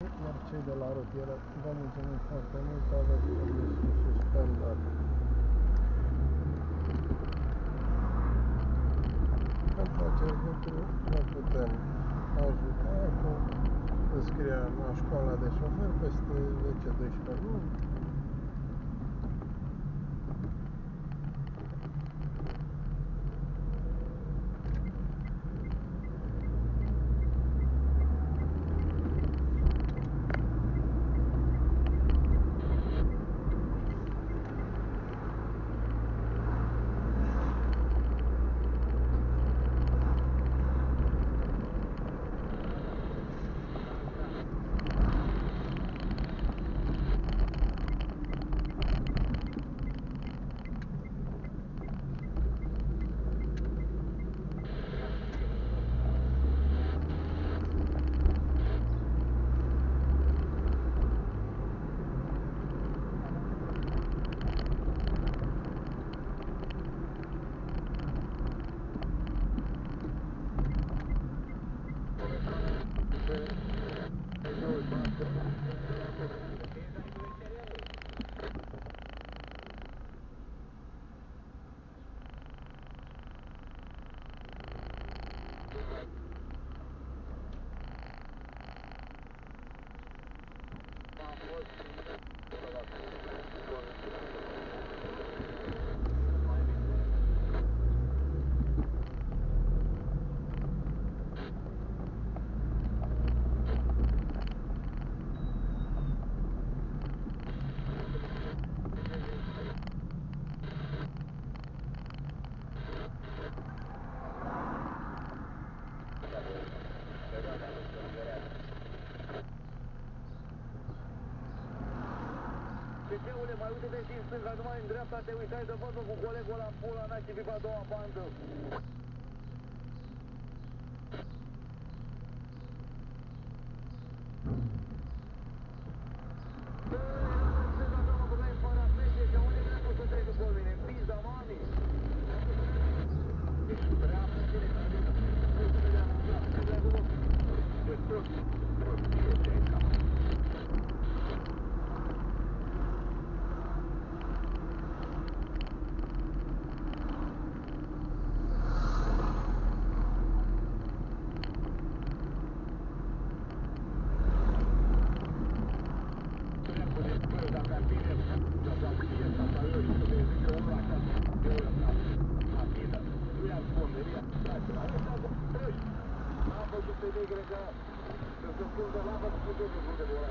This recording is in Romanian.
Iar cei de la rutieră, vă mulțumim foarte mult, aveți permisul suspendat. Pentru acest lucru vă putem ajuta cu înscrierea la școala de șofer peste 10-12 luni. Thank you. DG-ule, mai uite-te și în stânga, numai în dreapta te uitai de văzul cu colegul ăla, pula mea, și pe a doua bandă. Thank you. よく通ったなかと通ってくるんだけど。